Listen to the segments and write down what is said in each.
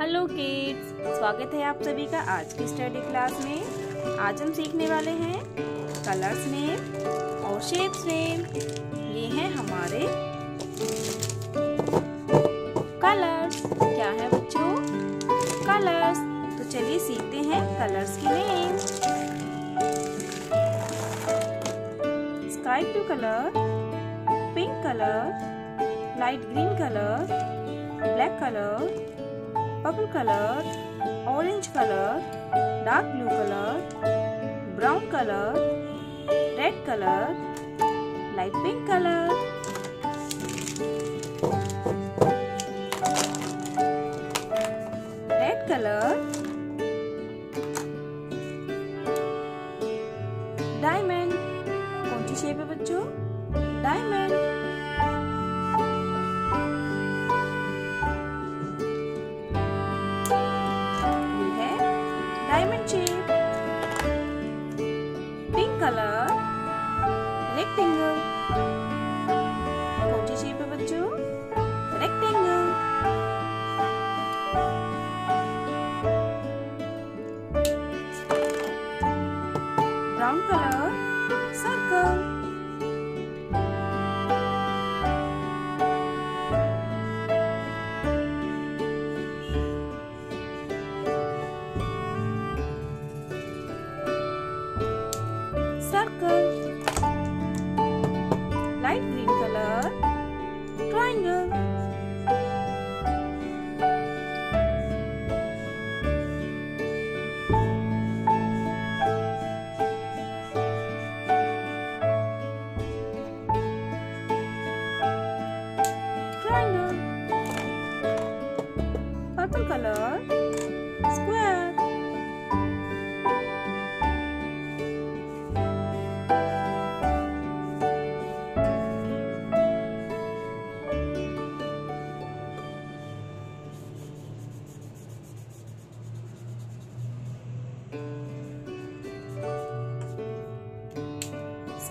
Hello kids, स्वागत है आप सभी का आज की स्टडी क्लास में। आज हम सीखने वाले हैं कलर्स नेम और शेप्स नेम। ये हैं हमारे कलर्स। क्या है बच्चों? कलर्स। तो चलिए सीखते हैं कलर्स के name. Sky blue colour, pink colour, light green colour, black colour purple color, orange color, dark blue color, brown color, red color, light pink color. Red color, diamond. कौन सी शेप है बच्चों diamond color. Rectangle. कौन सी shape है बच्चों rectangle brown colour circle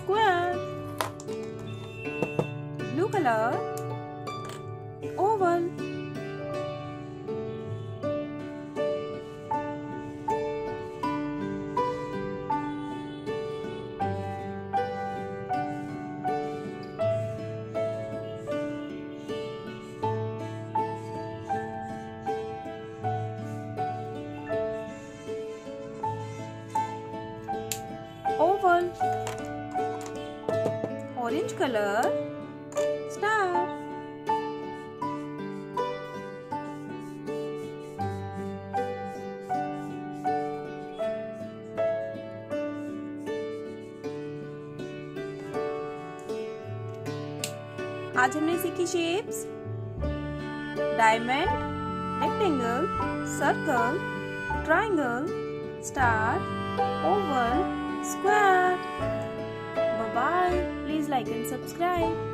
square. Blue color orange color. Star आज हमने सीखी shapes diamond rectangle circle triangle star oval bye. Please like and subscribe.